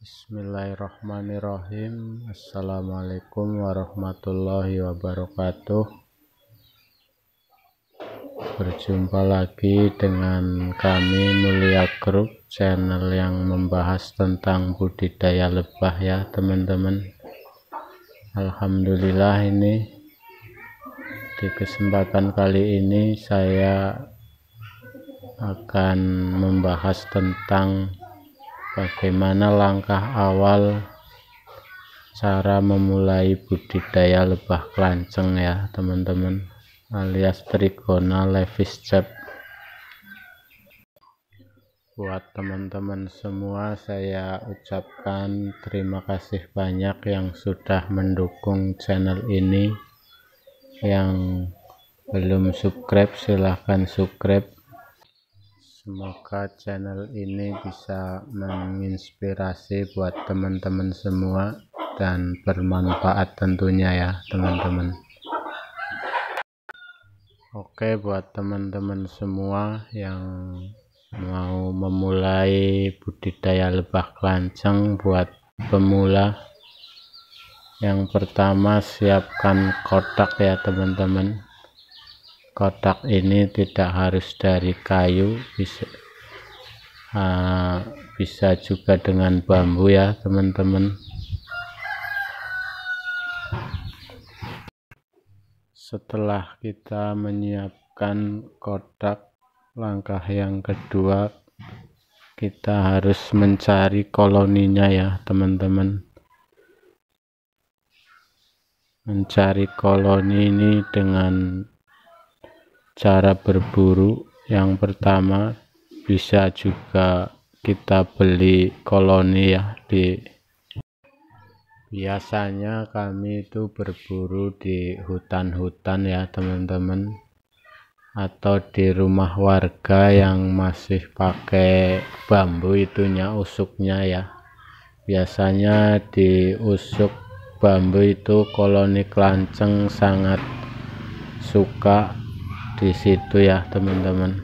Bismillahirrahmanirrahim. Assalamualaikum warahmatullahi wabarakatuh. Berjumpa lagi dengan kami Mulia Group Channel yang membahas tentang budidaya lebah ya teman-teman. Alhamdulillah ini Di kesempatan kali ini saya akan membahas tentang bagaimana langkah awal cara memulai budidaya lebah kelanceng ya teman-teman? Alias trigona levis cap buat teman-teman semua saya ucapkan terima kasih banyak yang sudah mendukung channel ini. Yang belum subscribe silahkan subscribe Semoga channel ini bisa menginspirasi buat teman-teman semua dan bermanfaat tentunya ya teman-teman. Oke buat teman-teman semua yang mau memulai budidaya lebah kelanceng buat pemula yang pertama siapkan kotak ya teman-teman kotak ini tidak harus dari kayu bisa uh, bisa juga dengan bambu ya teman-teman. Setelah kita menyiapkan kotak langkah yang kedua kita harus mencari koloninya ya teman-teman. Mencari koloni ini dengan cara berburu yang pertama bisa juga kita beli koloni ya di biasanya kami itu berburu di hutan-hutan ya teman-teman. Atau di rumah warga yang masih pakai bambu itunya usuknya ya. Biasanya di usuk bambu itu koloni kelanceng sangat suka di situ ya teman-teman.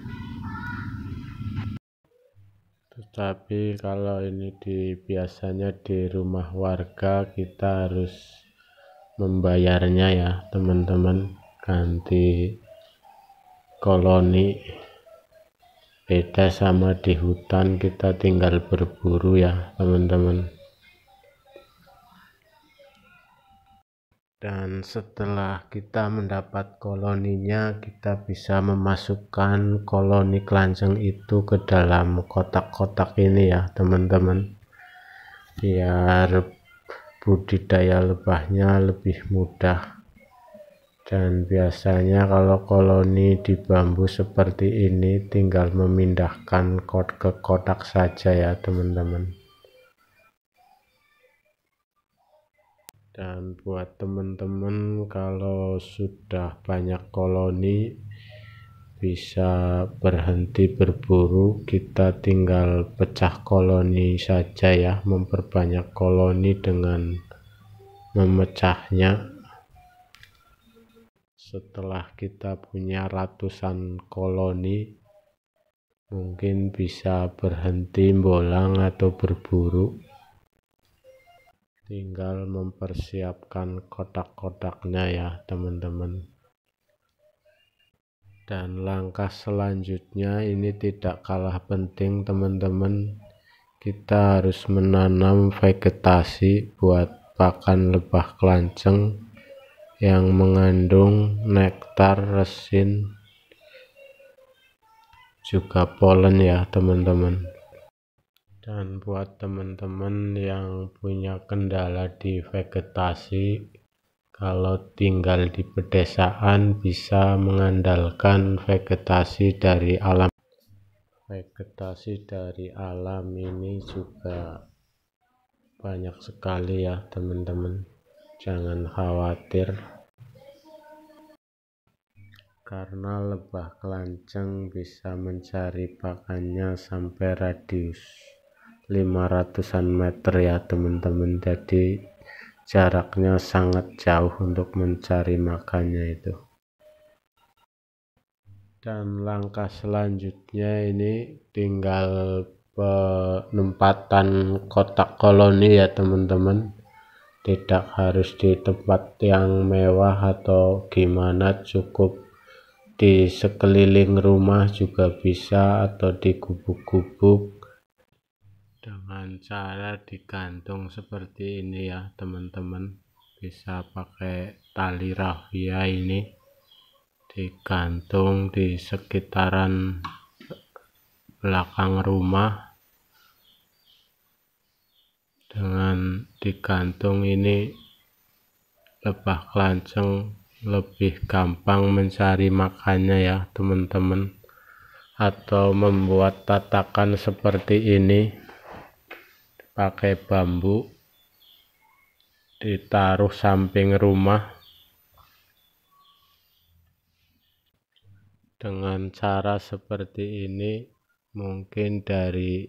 Tetapi kalau ini di biasanya di rumah warga kita harus membayarnya ya teman-teman. Ganti koloni. Beda sama di hutan kita tinggal berburu ya teman-teman dan setelah kita mendapat koloninya kita bisa memasukkan koloni kelanceng itu ke dalam kotak-kotak ini ya teman-teman. Biar budidaya lebahnya lebih mudah. Dan biasanya kalau koloni di bambu seperti ini tinggal memindahkan kot ke kotak saja ya teman-teman dan buat teman-teman kalau sudah banyak koloni bisa berhenti berburu. Kita tinggal pecah koloni saja ya memperbanyak koloni dengan memecahnya. Setelah kita punya ratusan koloni mungkin bisa berhenti bolang atau berburu tinggal mempersiapkan kotak-kotaknya ya teman-teman. Dan langkah selanjutnya ini tidak kalah penting teman-teman. Kita harus menanam vegetasi buat pakan lebah kelanceng yang mengandung nektar resin juga polen ya teman-teman dan buat teman-teman yang punya kendala di vegetasi kalau tinggal di pedesaan bisa mengandalkan vegetasi dari alam. Vegetasi dari alam ini juga banyak sekali ya teman-teman. Jangan khawatir. Karena lebah kelanceng bisa mencari pakannya sampai radius 500an meter ya teman-teman. Jadi jaraknya sangat jauh untuk mencari makannya itu. Dan langkah selanjutnya ini tinggal penempatan kotak koloni ya teman-teman. Tidak harus di tempat yang mewah atau gimana cukup di sekeliling rumah juga bisa atau di gubuk-gubuk dengan cara digantung seperti ini ya teman-teman. Bisa pakai tali rafia ini. Digantung di sekitaran belakang rumah. Dengan digantung ini lebah kelanceng lebih gampang mencari makannya ya teman-teman. Atau membuat tatakan seperti ini pakai bambu ditaruh samping rumah dengan cara seperti ini mungkin dari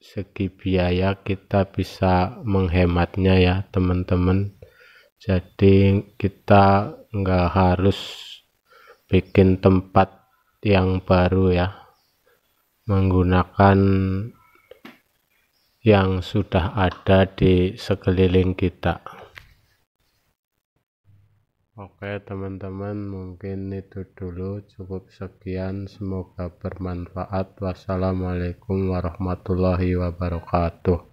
segi biaya kita bisa menghematnya ya teman-teman. Jadi kita nggak harus bikin tempat yang baru ya menggunakan yang sudah ada di sekeliling kita. Oke teman-teman mungkin itu dulu. Cukup sekian. Semoga bermanfaat. Wassalamualaikum warahmatullahi wabarakatuh